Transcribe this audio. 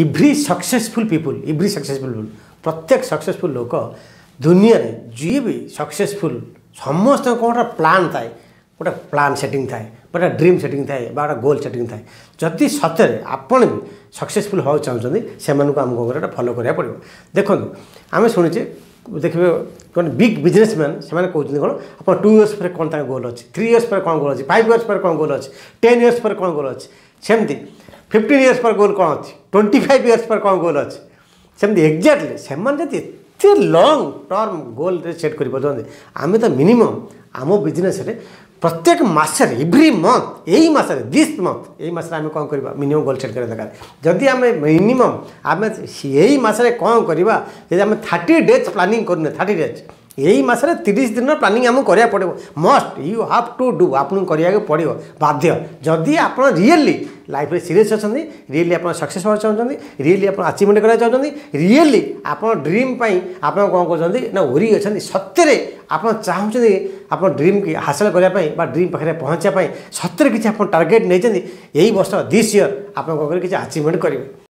every successful people every successful people प्रत्येक successful लोक दुनिया रे जी भी सक्सेसफुल समस्त गोटे प्लान थाए गोटे प्लान सेटिंग थाए गोटे ड्रीम सेटिंग थाए गोटे गोल सेटिंग थाए जदि सतरे आपण भी सक्सेसफुल हो चाहते से आम कौन कर फलो करा पड़ो देखो आम शुणे देखिए कौन बिग बिजनेस मैन से कहते कौन आप टू इयर्स पर कौन तक गोल अच्छे थ्री इयर्स पर कौन गोल अच्छे फाइव इयर्स पर कौन गोल अच्छे टेन इयर्स पर कौन गोल अच्छे सेमती फिफ्टीन इयर्स पर गोल कौन अच्छी ଟ୍ୱେଣ୍ଟି ଫାଇଭ୍ ଇୟର୍ସ ପରେ କ'ଣ ଗୋଲ୍ ଅଛି ସେମିତି ଏକ୍ଜାକ୍ଟଲି ସେମାନେ ଯଦି ଏତେ ଲଙ୍ଗ୍ ଟର୍ମ ଗୋଲ୍ରେ ସେଟ୍ କରିପାରୁଛନ୍ତି ଆମେ ତ ମିନିମମ୍ ଆମ ବିଜନେସ୍ରେ প্রত্যেক মাসের এভ্রি মন্থ এই মাসের দিস মন্থ এই মাসে আমি কম করা মিনিমম গোল সেট করা দরকার যদি আমি মিনিমম আমি এই মাসে কম করা যদি আমি থার্টি ডেজ প্লানিং করুন থার্টি ডেজ এই মাসে তিরিশ দিন প্লানিং আমি করা পড়ব must you have to do আপনার করা পড়ব বাধ্য যদি আপনার রিয়েলি লাইফে সিরিয়স অনেক রিয়েলি আপনার সকসেস হওয়া চাহুন রিয়েলি আপনার আচিভমেন্ট করা চাহুন রিয়েলি আপনার ড্রিম পাই আপনার কম করছেন না ওরি অনেক সত্যি আপনার চাহুন আপনার ড্রিম কি হাসল করা বা ড্রিম পাখে পৌঁছা সত্যি কিছু আপনার টার্গেট নিয়েছেন এই বর্ষ দিস ইয়ার আপনার কিছু আচিভমেন্ট করবে